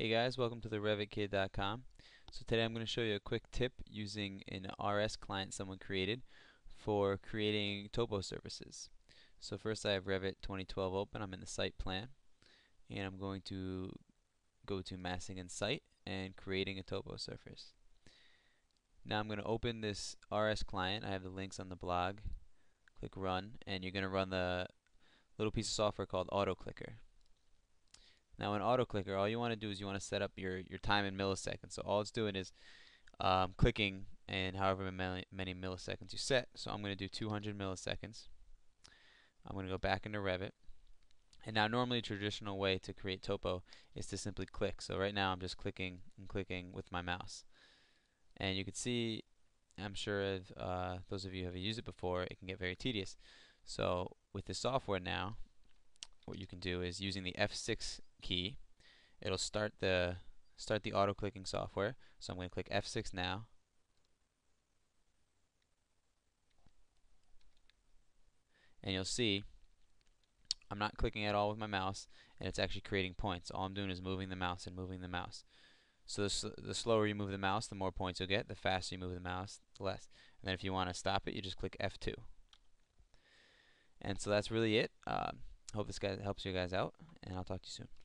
Hey guys, welcome to the RevitKid.com. So today I'm going to show you a quick tip using an RS client someone created for creating topo surfaces. So first I have Revit 2012 open, I'm in the site plan, and I'm going to go to massing and site and creating a topo surface. Now I'm going to open this RS client, I have the links on the blog, click run, and you're going to run the little piece of software called AutoClicker. Now in AutoClicker, all you want to do is you want to set up your, your time in milliseconds. So all it's doing is um, clicking and however many, many milliseconds you set. So I'm going to do 200 milliseconds. I'm going to go back into Revit. And now normally a traditional way to create topo is to simply click. So right now I'm just clicking and clicking with my mouse. And you can see, I'm sure if, uh, those of you who have used it before, it can get very tedious. So with the software now, what you can do is using the F6 key, it'll start the start the auto clicking software. So I'm going to click F6 now. And you'll see I'm not clicking at all with my mouse and it's actually creating points. All I'm doing is moving the mouse and moving the mouse. So the, sl the slower you move the mouse, the more points you'll get. The faster you move the mouse, the less. And then if you want to stop it, you just click F2. And so that's really it. Uh, hope this guy helps you guys out, and I'll talk to you soon.